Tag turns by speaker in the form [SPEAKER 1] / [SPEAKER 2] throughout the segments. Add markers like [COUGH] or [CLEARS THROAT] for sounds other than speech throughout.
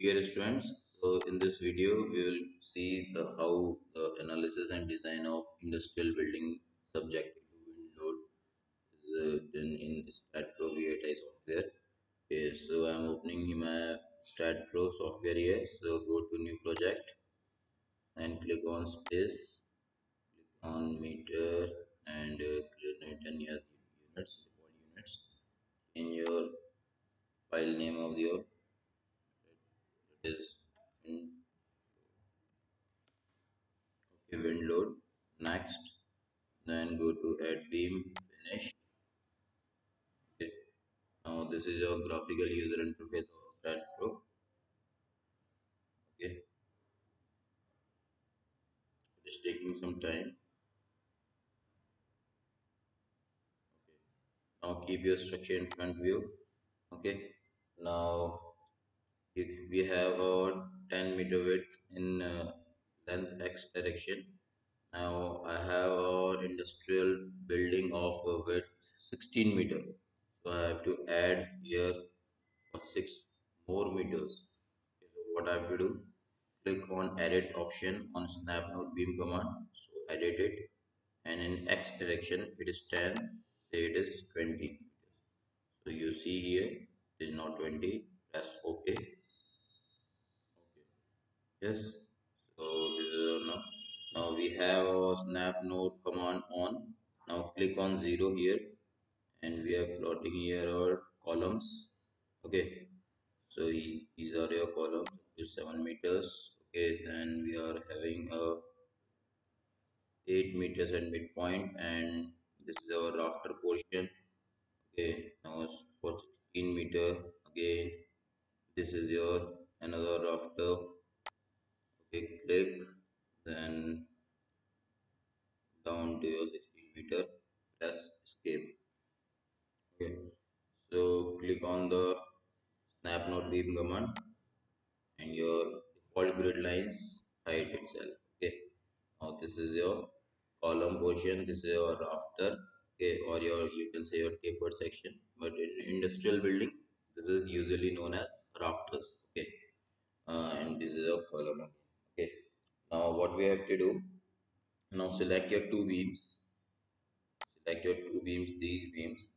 [SPEAKER 1] Dear students, so in this video we will see the how the analysis and design of industrial building subject wind load is uh, done in StatPro V8i software. Okay, so I'm opening my STAAD Pro software here. So go to new project and click on space, click on meter and uh, any units, units in your file name of your is okay wind load. Next then go to add beam finish. Okay. Now this is your graphical user interface of STAAD Pro okay. It is taking some time. Okay. Now keep your structure in front view. Okay. Now we have our 10 meter width in uh, length x direction. Now i have our industrial building of width 16 meter. So i have to add here for six more meters. So what i have to do? Click on edit option on snap node beam command. So edit it. And in x direction it is 10 say it is 20 so you see here it is not 20 press ok yes. So this is uh, now now we have our snap node command on. Now click on 0 here. And we are plotting here our columns. Okay. So these are your columns. To 7 meters. Okay. Then we are having a 8 meters at midpoint. And this is our rafter portion. Okay. Now for 16 meter. Again this is your another rafter okay click then down to your 16 meter press escape. Okay. So click on the snap node beam command and your default grid lines hide itself. Okay. Now this is your column portion this is your rafter okay or your you can say your tapered section. But in industrial building this is usually known as rafters okay. Uh, and this is a column now what we have to do? Now select your two beams. Select your two beams these beams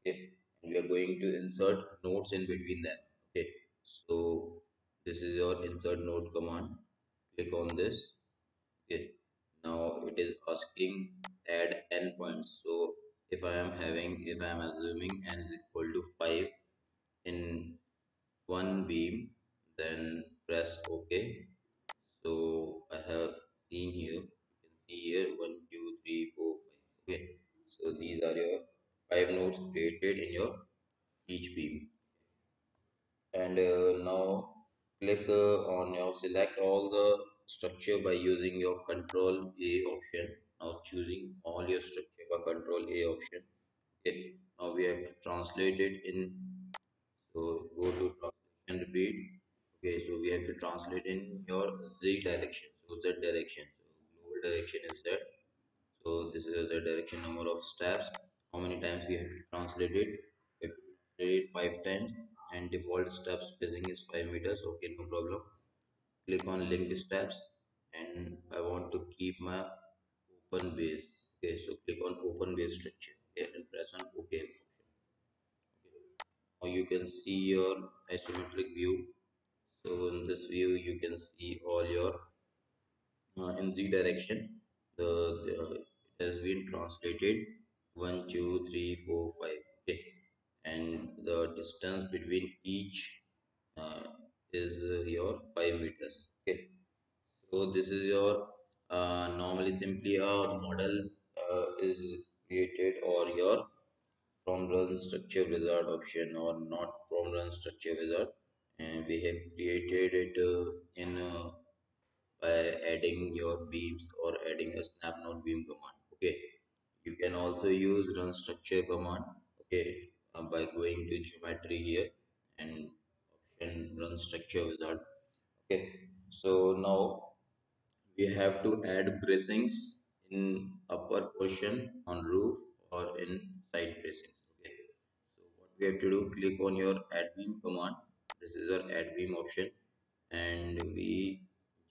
[SPEAKER 1] okay? And we are going to insert nodes in between them okay? So this is your insert node command. Click on this okay? Now it is asking add endpoints so if i am having if i am assuming n is equal to 5 in one beam then press ok so i have seen here you can see here one two three four five. Okay so these are your five nodes created in your each beam and uh, now click uh, on your select all the structure by using your control a option. Now choosing all your structure by control a option. Okay now we have to translate it in. So go to translation repeat okay so we have to translate in your z direction. So z direction so global direction is z. So this is the direction number of steps. How many times we have to translate it? We have to translate it five times and default step spacing is five meters. Okay no problem. Click on link steps and i want to keep my open base. Okay so click on open base structure. Okay, and press on ok now you can see your isometric view so in this view you can see all your uh, in z direction. The, the it has been translated one two three four five okay. And the distance between each uh, is your 5 meters okay. So this is your uh, normally simply a model uh, is created or your from run structure wizard option or not from run structure wizard and we have created it uh, in uh, by adding your beams or adding a snap node beam command okay? You can also use run structure command okay? Uh, by going to geometry here and option run structure wizard okay? So now we have to add bracings in upper portion on roof or in side bracings okay? So what we have to do click on your add beam command this is our add beam option. And we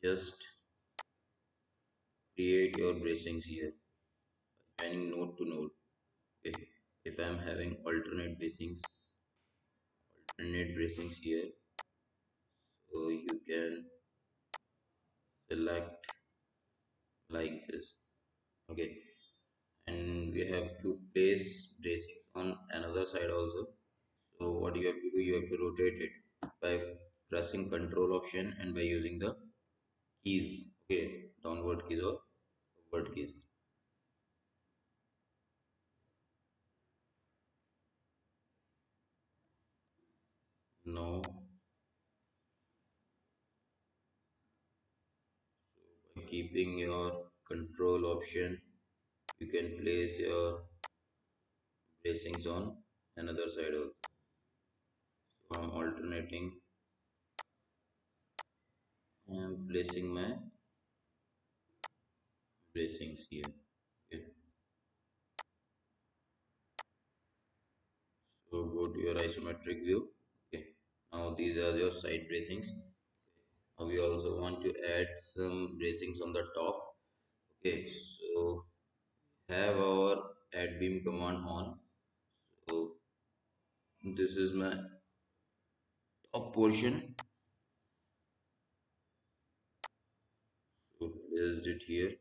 [SPEAKER 1] just create your bracings here. Joining node to node. Okay if i'm having alternate bracings alternate bracings here. So you can select like this. Okay. And we have to place bracing on another side also. So what you have to do you have to rotate it by pressing control option and by using the keys. Okay downward keys or upward keys. Now by keeping your control option you can place your bracings on another side also i'm alternating. And placing my bracings here. Okay. so go to your isometric view. Okay. Now these are your side bracings now we also want to add some bracings on the top. Okay. So have our add beam command on. So this is my top portion. So placed it here.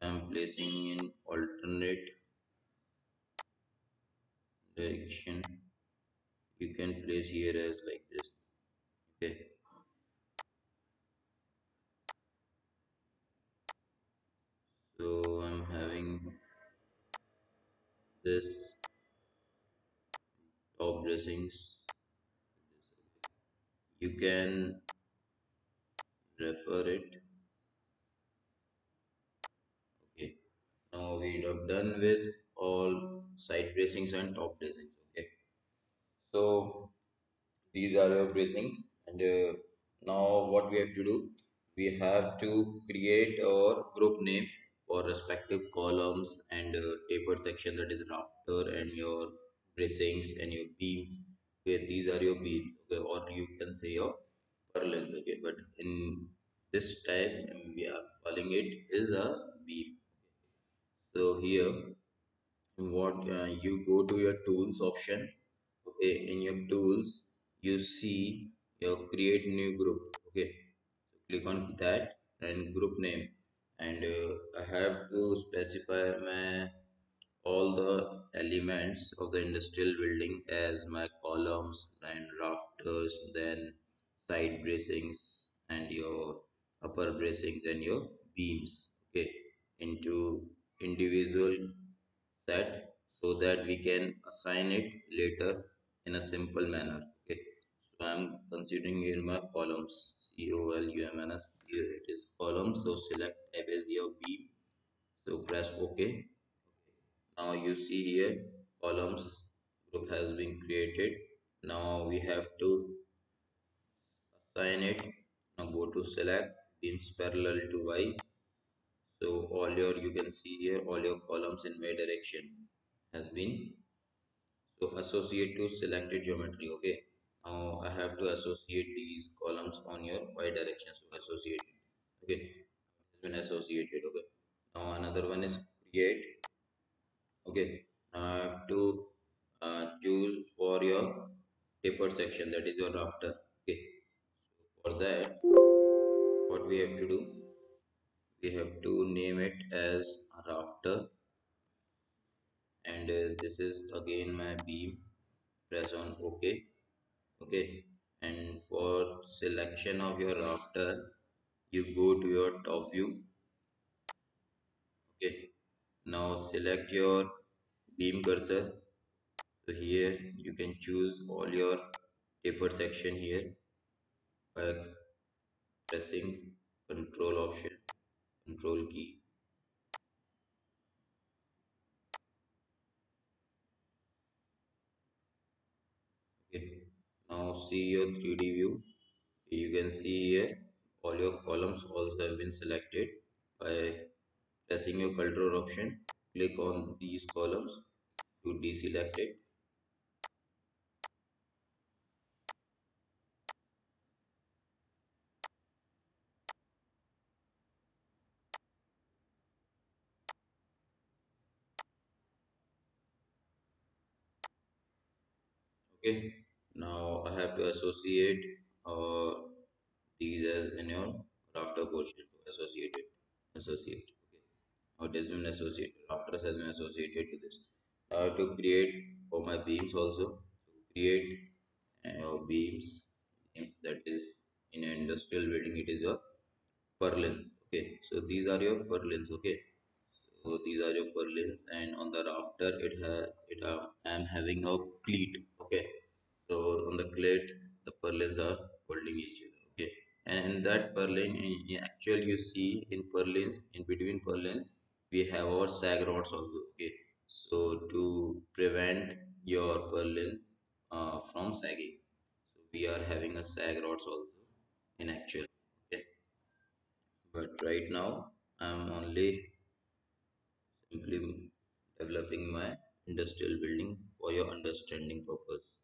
[SPEAKER 1] I'm placing in alternate direction. You can place here as like this. Okay. So I'm having this top bracings you can refer it. Okay. Now we have done with all side bracings and top bracings. Okay. So these are your bracings. And uh, now what we have to do we have to create our group name for respective columns and uh, tapered section that is rafter and your bracings and your beams okay these are your beams okay or you can say your purlins okay. But in this type we are calling it is a beam so here what uh, you go to your tools option okay. In your tools you see your create new group okay. So click on that and group name. And uh, i have to specify my all the elements of the industrial building as my columns and rafters then side bracings and your upper bracings and your beams okay into individual set so that we can assign it later in a simple manner okay. So i'm considering here my columns c o l u m n s here it is columns so select as your beam so press ok now you see here columns group has been created. Now we have to assign it. Now go to select beams parallel to y. So all your you can see here all your columns in y direction has been. So associate to selected geometry okay? Now i have to associate these columns on your y direction so associate okay? It has been associated okay? Now another one is create okay now i have to uh, choose for your tapered section that is your rafter okay? So for that what we have to do we have to name it as rafter and uh, this is again my beam press on ok okay? And for selection of your rafter you go to your top view okay now select your beam cursor. So here you can choose all your tapered section here by pressing control option control key. Okay. Now see your 3d view. You can see here all your columns also have been selected by pressing your control option click on these columns to deselect it. Okay now I have to associate uh, these as in your after portion associate it associate now it has been associated rafters has been associated to this. I have to create for my beams also create uh, beams beams that is in an industrial building it is your purlins okay? So these are your purlins okay? So these are your purlins and on the rafter it ha it uh, I am having a cleat okay? So on the cleat the purlins are holding each other okay? And in that purlin in, in actual you see in purlins in between purlins we have our sag rods also okay? So to prevent your purlin uh, from sagging so we are having a sag rods also in actual okay? But right now i'm only simply developing my industrial building for your understanding purpose.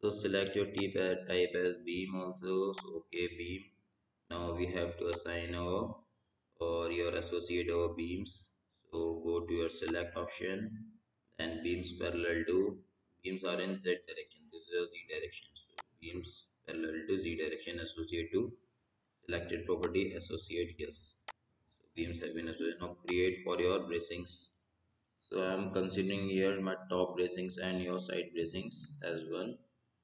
[SPEAKER 1] So select your type as, type as beam also so okay beam. Now we have to assign our or your associate our beams. So go to your select option and beams parallel to beams are in z direction. This is z direction. So beams parallel to z direction associate to selected property associate yes. So beams have been associated. Now create for your bracings. So i'm considering here my top bracings and your side bracings as one.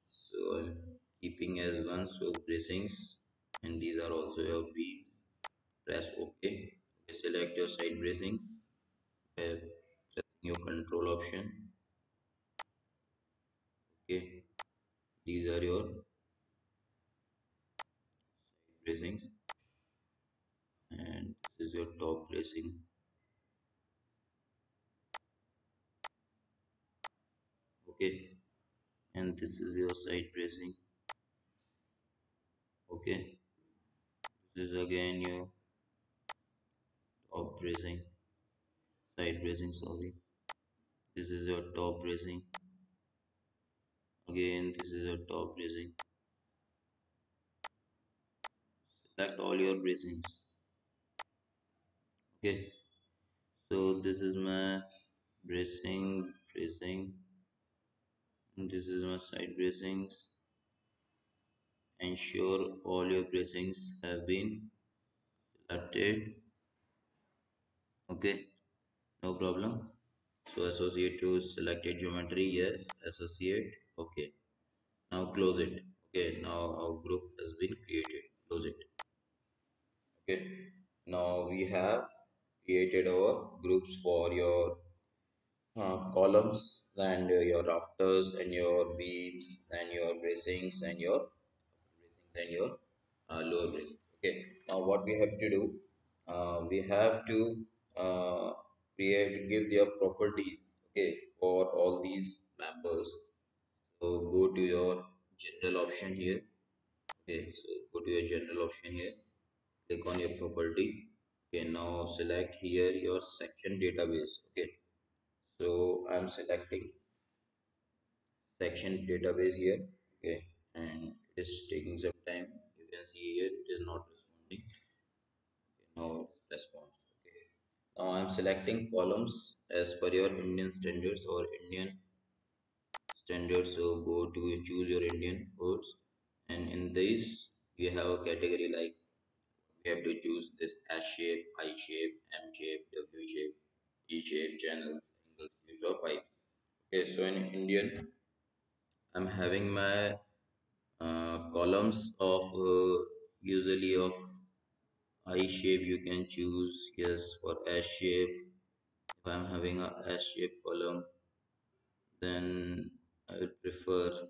[SPEAKER 1] So i'm keeping as one. So bracings and these are also your beams press ok. Select your side bracings. By pressing your control option. Okay these are your side bracings. And this is your top bracing. Okay and this is your side bracing. Okay this is again your top bracing side bracing sorry. This is your top bracing again this is your top bracing select all your bracings okay. So this is my bracing bracing and this is my side bracings ensure all your bracings have been selected okay no problem. So associate to selected geometry yes associate okay. Now close it okay. Now our group has been created close it. Okay now we have created our groups for your uh, columns and your rafters and your beams and your bracings and your bracings and your uh, lower bracing. Okay now what we have to do uh, we have to uh, create give their properties okay for all these members. So go to your general option here. Okay so go to your general option here. Click on your property. Okay now select here your section database okay. So i'm selecting section database here okay and it is taking some time. You can see here it is not responding. Okay, now it's response okay now i'm selecting columns as per your indian standards or indian standards so go to choose your indian codes and in this you have a category like we have to choose this S shape, I shape, M shape, W shape, E shape, channel, single views pipe. Okay, so in Indian, I'm having my uh, columns of uh, usually of I shape. You can choose yes for S shape. If I'm having a S shape column, then I would prefer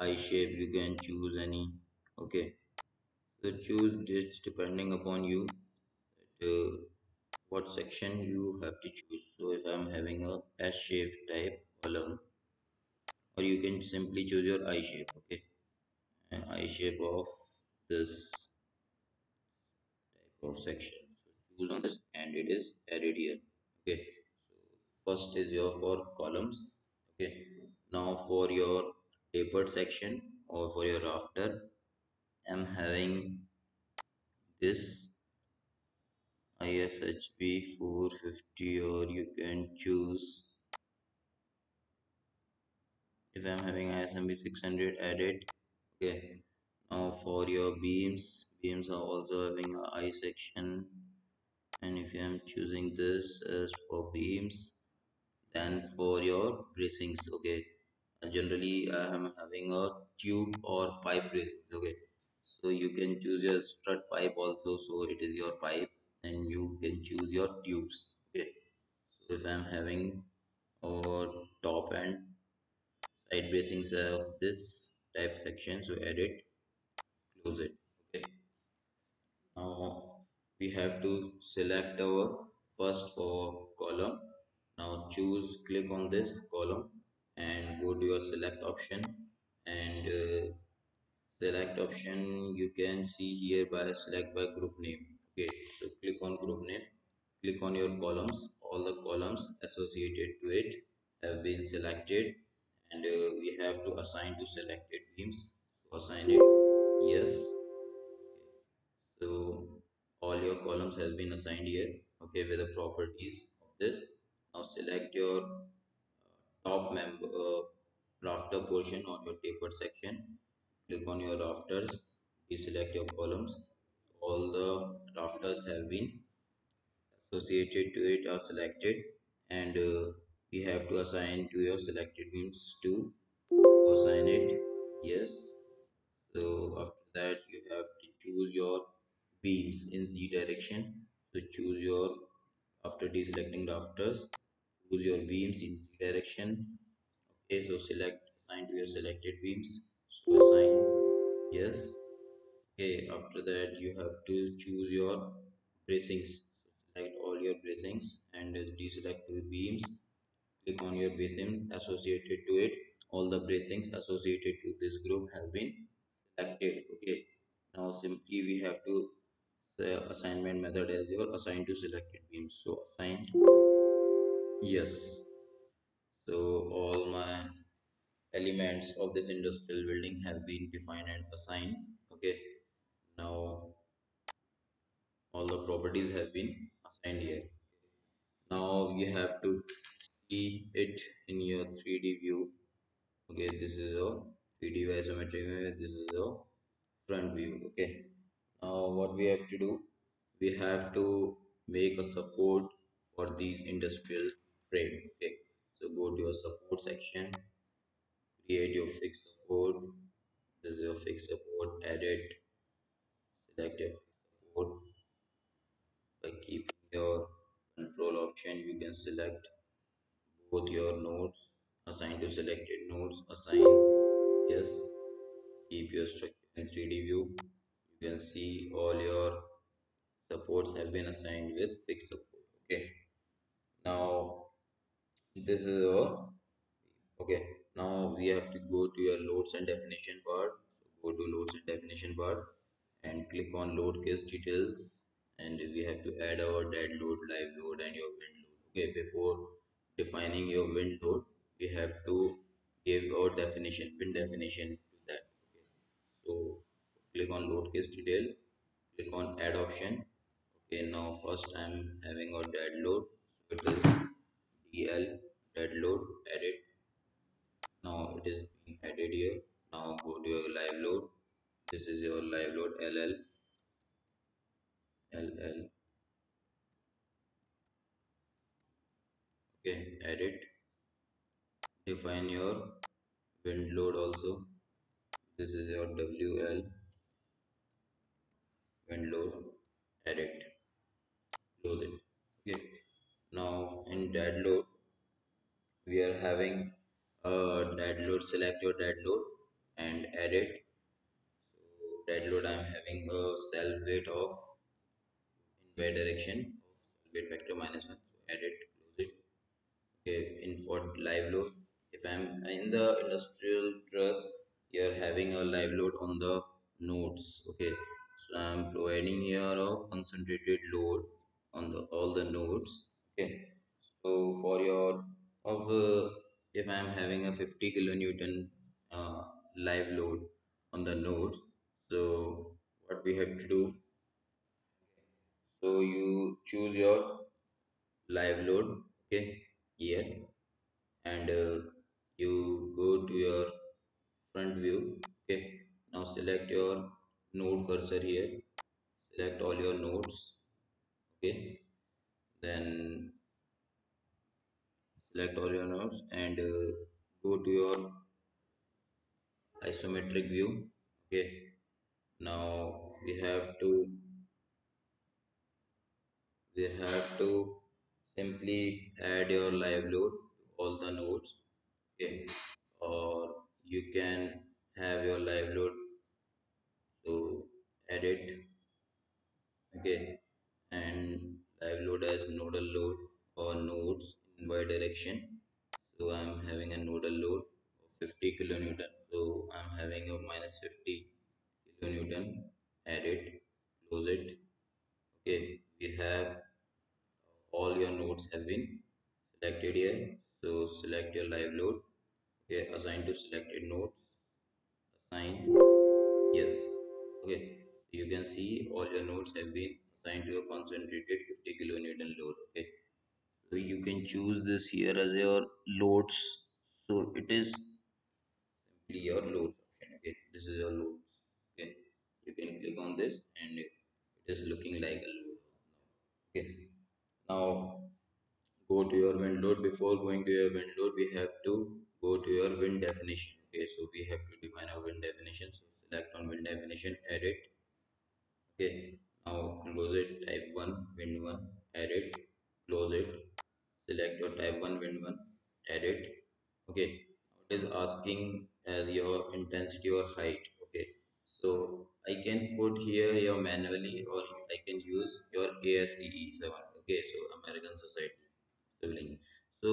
[SPEAKER 1] I shape. You can choose any. Okay, so choose this depending upon you. That, uh, what section you have to choose so if i'm having a s shape type column or you can simply choose your i shape okay and i shape of this of section so choose on this and it is added here okay. So first is your for columns. Okay. Now for your tapered section or for your rafter i'm having this ISHB 450 or you can choose. If I'm having ISMB 600 added okay. Now for your beams beams are also having a I section. And if I'm choosing this as for beams then for your bracings okay? And generally I am having a tube or pipe bracings okay? So you can choose your strut pipe also. So it is your pipe and you can choose your tubes okay? So if I'm having or top end side bracings of this type section so edit close it now we have to select our first for column. Now choose click on this column and go to your select option. And uh, select option you can see here by select by group name. Okay so click on group name. Click on your columns. All the columns associated to it have been selected. And uh, we have to assign to selected beams so assign it. Yes. So all your columns has been assigned here okay with the properties of this. Now select your top member uh, rafter portion on your tapered section. Click on your rafters deselect your columns. All the rafters have been associated to it are selected and uh, we have to assign to your selected beams to assign it. Yes. So after that you have to choose your beams in z direction. So choose your after deselecting rafters choose your beams in z direction. Okay so select assign to your selected beams. So assign yes. Okay after that you have to choose your bracings. So select all your bracings and deselect the beams. Click on your bracing associated to it. All the bracings associated to this group have been selected. Okay now simply we have to assignment method as your assign to selected beams. So assign yes. So all my elements of this industrial building have been defined and assigned okay? Now all the properties have been assigned here. Now you have to see it in your 3d view okay? This is a 3d isometric view this is a front view okay now what we have to do we have to make a support for these industrial frame okay? So go to your support section create your fixed support. This is your fixed support edit select your support. By keeping your control option you can select both your nodes assign to selected nodes assign yes keep your structure in 3d view you can see all your supports have been assigned with fixed support okay? Now this is our okay now we have to go to your loads and definition part. Go to loads and definition part and click on load case details and we have to add our dead load live load and your wind load okay? Before defining your wind load we have to give our definition wind definition to that okay so click on load case detail click on add option. Okay now first i'm having a dead load so it is dl dead load edit. Now it is being added here. Now go to your live load. This is your live load ll ll okay edit define your wind load also this is your wl wind load edit close it okay now in dead load we are having a dead load select your dead load and edit so dead load i'm having a self weight of in y direction of self weight factor minus 1 so edit close it okay in for live load if i'm in the industrial truss you're having a live load on the nodes okay so i'm providing here a concentrated load on the all the nodes okay so for your of uh, if i'm having a 50 kilonewton uh, live load on the nodes so what we have to do so you choose your live load okay here. And uh, you go to your front view okay. Now select your node cursor here. Select all your nodes okay. Then select all your nodes and uh, go to your isometric view okay. Now we have to we have to simply add your live load to all the nodes okay? Or you can have your live load to edit okay? And live load as nodal load or nodes in y direction. So i'm having a nodal load of 50 kilonewton. So i'm having a minus 50 kilonewton added close it okay? We have all your nodes have been selected here. So select your live load. Okay assign to selected nodes assign. Yes. Okay. You can see all your nodes have been assigned to a concentrated 50 kilonewton load. Okay. So you can choose this here as your loads. So it is simply your load okay. This is your load. Okay. You can click on this and it is looking like a load. Okay now go to your wind load. Before going to your wind load we have to go to your wind definition. Okay so we have to define our wind definition. So select on wind definition edit okay now close it. Type 1 wind 1 edit close it. Select your type 1 wind 1 edit okay it is asking as your intensity or height. Okay so i can put here your manually or i can use your asce 7 okay so american society civil so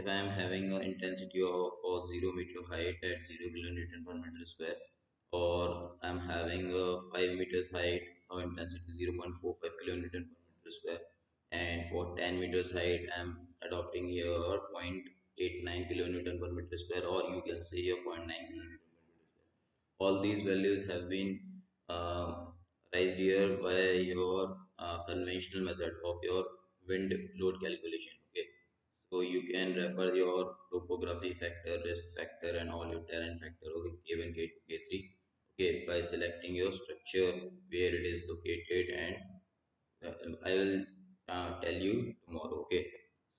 [SPEAKER 1] if i am having an intensity of for 0 meter height at 0 kilonewton per meter square or i'm having a 5 meters height or intensity 0.45 kilonewton per meter square and for 10 meters height i'm adopting here 0.89 kilonewton per meter square or you can say zero point 0.9 kilonewton per meter square. All these values have been uh, raised here by your conventional method of your wind load calculation okay? So you can refer your topography factor risk factor and all your terrain factor okay k1 k2 k3 okay by selecting your structure where it is located and uh, i will uh, tell you tomorrow okay?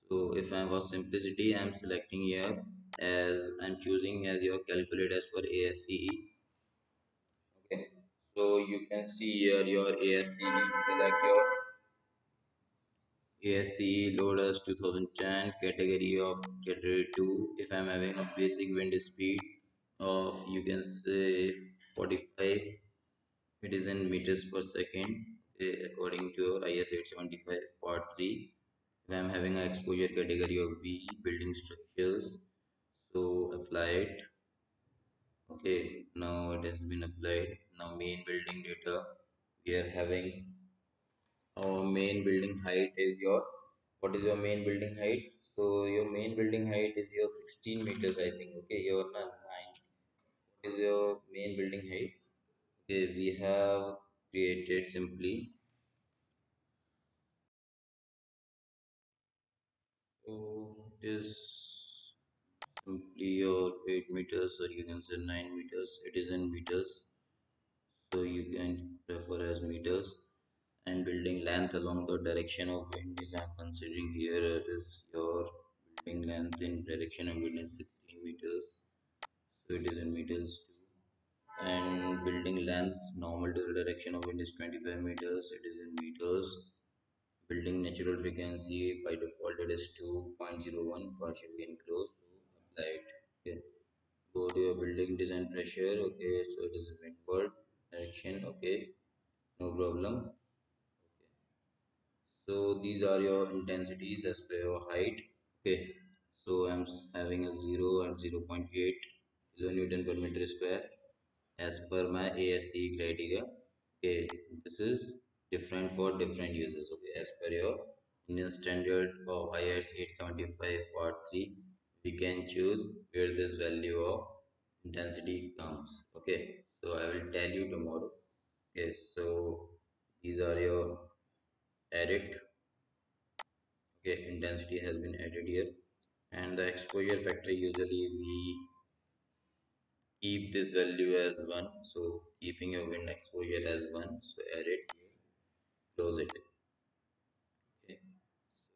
[SPEAKER 1] So if i for simplicity i'm selecting here as i'm choosing as your calculate as per asce so you can see here your asce select your ASCE loaders 2010 category of category 2 if I'm having a basic wind speed of you can say 45 it is in meters per second eh, according to IS 875 part 3 if I'm having an exposure category of B building structures so apply it okay now it has been applied. Now main building data. We are having our main building height is your what is your main building height? So your main building height is your 16 meters i think. Okay your nine. What is your main building height? Okay we have created simply so it simply your 8 meters or you can say 9 meters it is in meters. So you can refer as meters. And building length along the direction of wind is I'm considering here is your building length in direction of wind is 16 meters. So it is in meters too and building length normal to the direction of wind is 25 meters. It is in meters. Building natural frequency by default it is 2.01 partially enclosed it okay. Go to your building design pressure. Okay. So it is windward direction. Okay. No problem. Okay. So these are your intensities as per your height. Okay. So i'm having a 0 and 0 0.8 kilonewton per meter square as per my asc criteria. Okay. This is different for different users okay. As per your indian standard of is 875 part 3 we can choose where this value of intensity comes okay? So i will tell you tomorrow okay? So these are your edit okay? Intensity has been added here. And the exposure factor usually we keep this value as 1 so keeping your wind exposure as 1 so add it close it okay?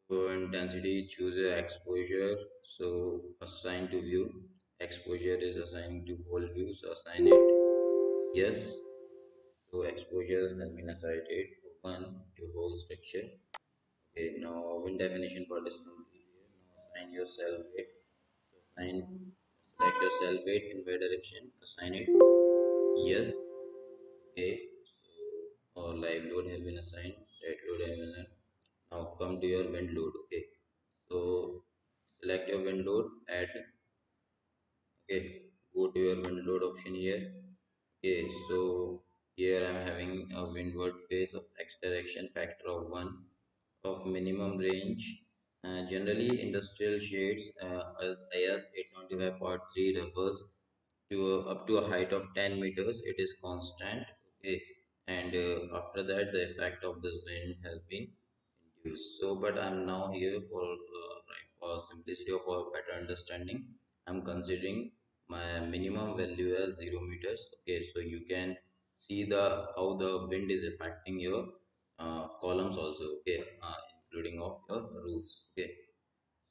[SPEAKER 1] So intensity choose your exposure so assign to view. Exposure is assigned to whole view so assign it. Yes. So exposure has been assigned to 1 to whole structure. Okay now wind definition for this here. Now assign your self weight. So assign select your self weight in y direction assign it. Yes. Okay. So live load has been assigned dead load has been assigned. Now come to your wind load okay. So select your window add okay go to your window load option here. Okay so here i'm having a windward face of x direction factor of 1 of minimum range. Uh, generally industrial shades uh, as IS 875 part 3 refers to a, up to a height of 10 meters it is constant okay. And uh, after that the effect of this wind has been induced. So but i'm now here for uh, for simplicity of our better understanding i'm considering my minimum value as 0 meters okay? So you can see the how the wind is affecting your uh, columns also okay? Uh, including of your roofs okay?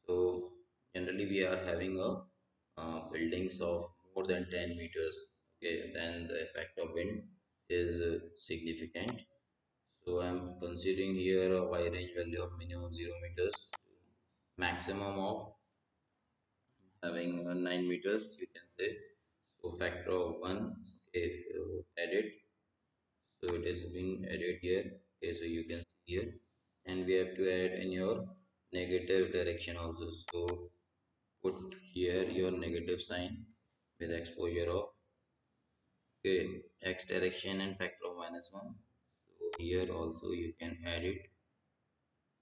[SPEAKER 1] So generally we are having a uh, buildings of more than 10 meters okay? Then the effect of wind is significant. So i'm considering here a wide range value of minimum 0 meters maximum of having uh, 9 meters you can say. So factor of 1 if you edit so it is being added here. Okay so you can see here. And we have to add in your negative direction also. So put here your negative sign with exposure of okay x direction and factor of minus 1 so here also you can add it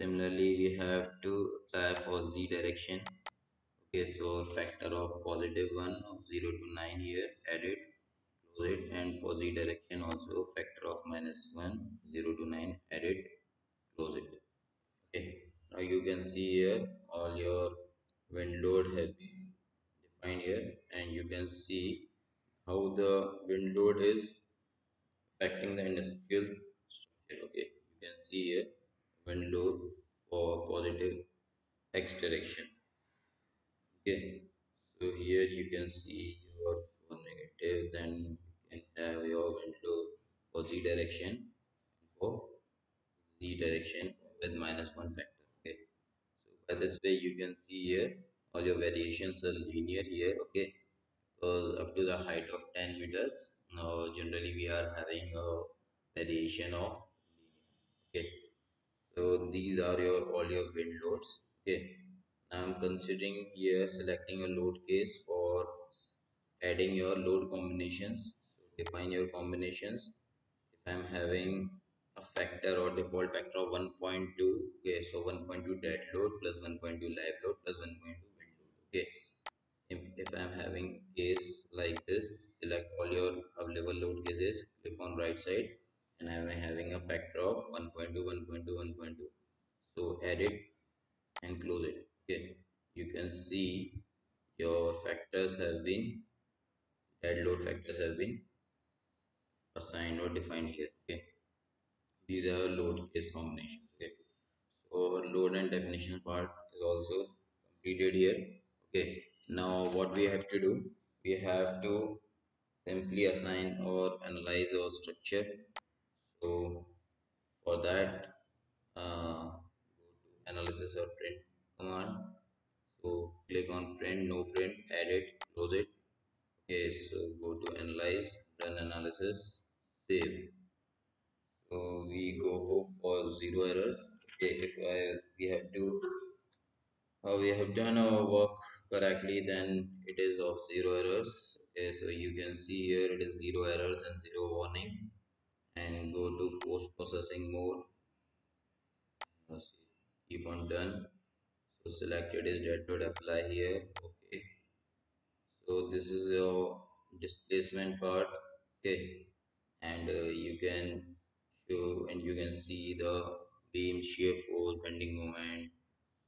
[SPEAKER 1] similarly we have to apply for z direction. Okay so factor of positive 1 of 0 to 9 here add it close it and for z direction also factor of minus 1 0 to 9 add it close it. Okay now you can see here all your wind load has been defined here and you can see how the wind load is affecting the industrial structure. Okay you can see here wind load for positive x direction. Okay. So here you can see your for negative then you can have your wind load for z direction for z direction with minus one factor. Okay. So by this way you can see here all your variations are linear here. Okay. Because up to the height of 10 meters now generally we are having a variation of okay so these are your all your wind loads okay? I'm considering here selecting a load case for adding your load combinations. So define your combinations. If i'm having a factor or default factor of 1.2 okay? So 1.2 dead load plus 1.2 live load plus 1.2 wind load okay? If, if i'm having case like this select all your available load cases click on right side and i'm having a factor of 1.2 1.2 1.2 so add it and close it. Okay. You can see your factors have been dead load factors have been assigned or defined here. Okay. These are load case combinations. Okay. So load and definition part is also completed here. Okay. Now what we have to do we have to simply assign or analyze our structure so for that uh, analysis or print command so click on print no print edit close it. Okay so go to analyze run analysis save. So we go for zero errors. Okay if I we have to uh, we have done our work correctly then it is of zero errors. Okay so you can see here it is zero errors and zero warning and go to post processing mode. Keep on done so selected is dot apply here okay. So this is your displacement part okay. And uh, you can show and you can see the beam shear force bending moment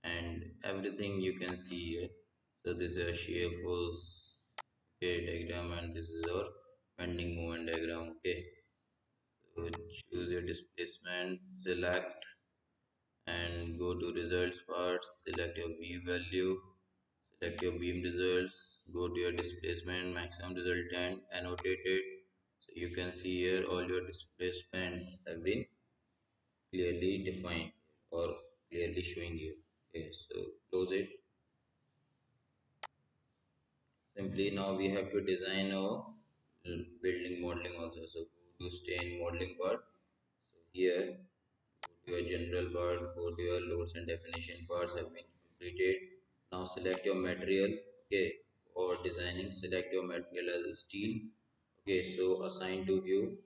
[SPEAKER 1] and everything you can see here. So this is a shear force okay diagram and this is our bending moment diagram okay choose your displacement select and go to results part select your v value select your beam results go to your displacement maximum resultant annotate it. So you can see here all your displacements have been clearly defined or clearly showing you. Okay so close it. Simply now we have to design our building modeling also. So to stay in modeling part so here go to your general part go to your loads and definition parts have been completed. Now select your material okay? For designing select your material as steel okay? So assign to view.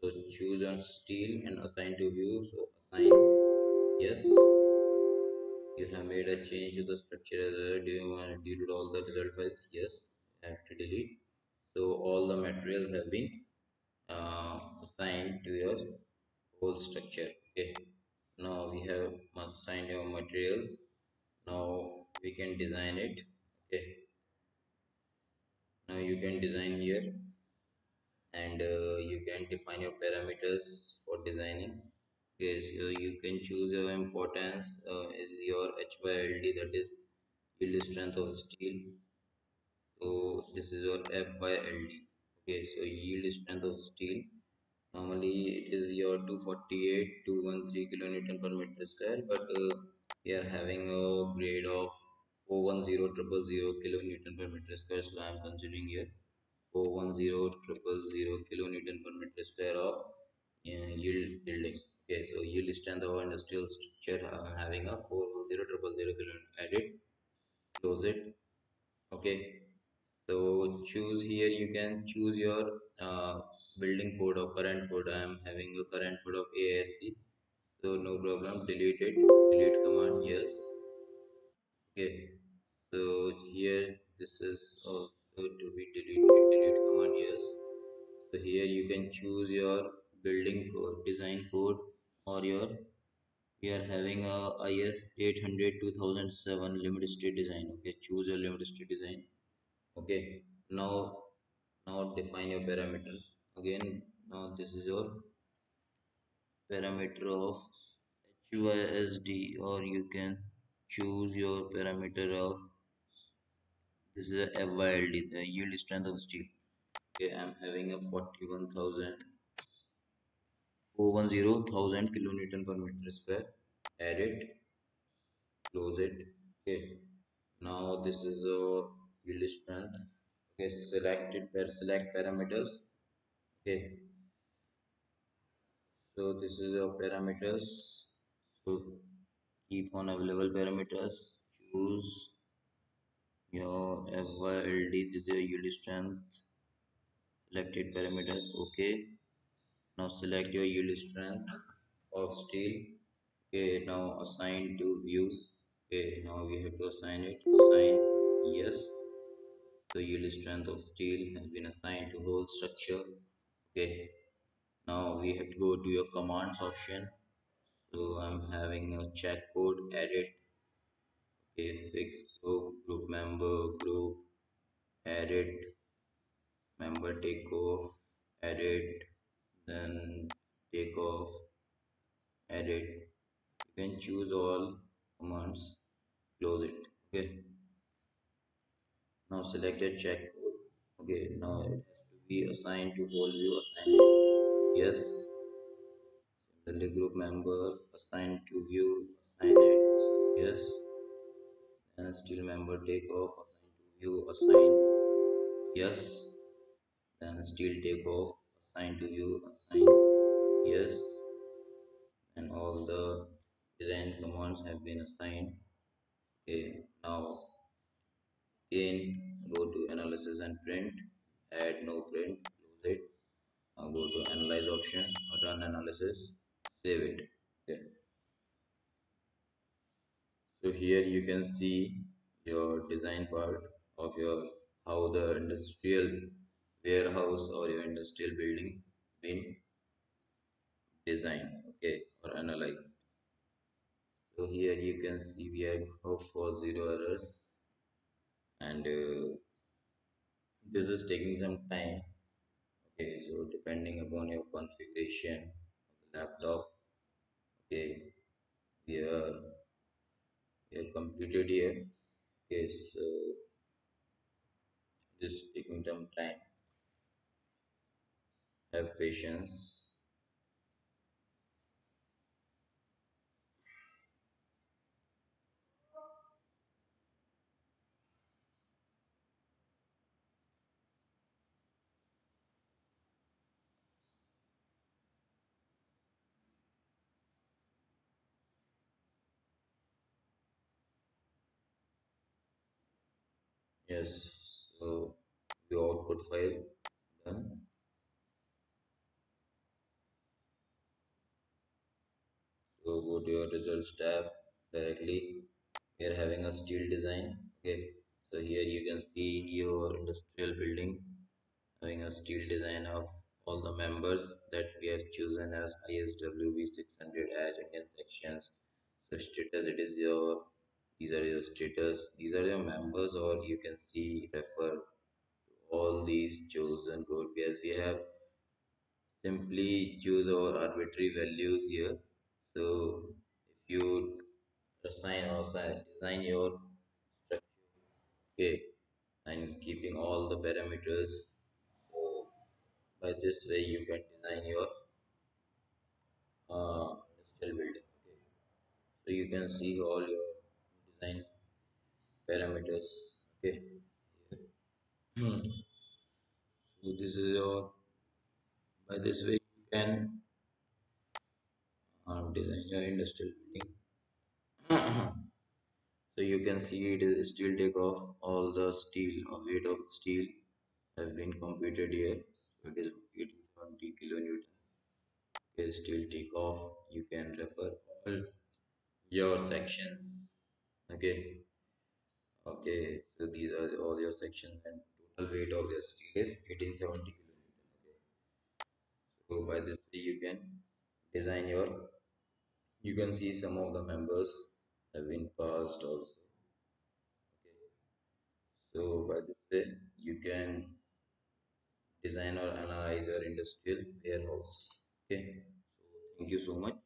[SPEAKER 1] So choose on steel and assign to view. So assign yes. You have made a change to the structure. Do you want to delete all the result files? Yes have to delete. So all the materials have been uh, assigned to your whole structure okay? Now we have assigned your materials. Now we can design it okay? Now you can design here and uh, you can define your parameters for designing. Okay so you can choose your importance uh, is your FYLD that is yield strength of steel. So this is your F by LD okay so yield strength of steel. Normally it is your 248 213 kilonewton per meter square but uh, we are having a grade of 410000 kilonewton per meter square so I am considering here 410000 kilonewton per meter square of uh, yield yielding okay so yield strength of industrial structure. I am having a 410000 kilonewton added close it. Okay so choose here you can choose your uh, building code or current code. I am having a current code of asc so no problem. Delete it. Delete command yes. Okay. So here this is also to be deleted. Delete command yes. So here you can choose your building code design code or your we are having a IS 800 2007 limit state design. Okay choose your limited state design okay now now define your parameter. Again now this is your parameter of HUISD or you can choose your parameter of this is a FYLD the yield strength of steel. Okay I'm having a 41,000 410,000 kilonewton per meter square. Add it. Close it. Okay. Now this is a yield strength okay select it per select parameters. Okay. So this is your parameters. So keep on available parameters. Choose your FYLD this is your yield strength. Selected parameters okay. Now select your yield strength of steel. Okay now assign to view. Okay now we have to assign it. Assign yes so yield strength of steel has been assigned to whole structure. Okay. Now we have to go to your commands option. So i'm having a check code edit okay. Fix group group member group edit member take off edit then take off edit you can choose all commands. Close it. Okay now select a check code okay now it has to be assigned to whole view assign it yes. Similarly group member assigned to view assign it. Yes. And still member take off assign to view assign. Yes. Then still take off assign to view assign. Yes. And all the design commands have been assigned. Okay now again go to analysis and print add no print close it. Now go to analyze option run analysis save it. Okay. So here you can see your design part of your how the industrial warehouse or your industrial building been designed okay or analyzed. So here you can see we have for zero errors and uh, this is taking some time. Okay so depending upon your configuration of the laptop okay we are we have completed here. Okay so this taking some time. Have patience so the output file done so go to your results tab directly. Here having a steel design okay? So here you can see your industrial building having a steel design of all the members that we have chosen as ISWB 600 as Indian sections. So status it is your these are your status. These are your members or you can see refer all these chosen code as we have simply choose our arbitrary values here. So if you assign or design your structure okay and keeping all the parameters by this way you can design your uh, building okay. So you can see all your parameters. Okay. Hmm. so this is your by this way you can uh, design your industrial building. [CLEARS THROAT] So you can see it is still take off all the steel or weight of steel have been computed here. It is 870 kilonewton. Is still take off you can refer all your sections okay. Okay. So these are all your sections and total weight of your steel is 1870 kilonewton okay? So by this way you can design your you can see some of the members have been passed also okay? So by this way you can design or analyze your industrial warehouse okay? So thank you so much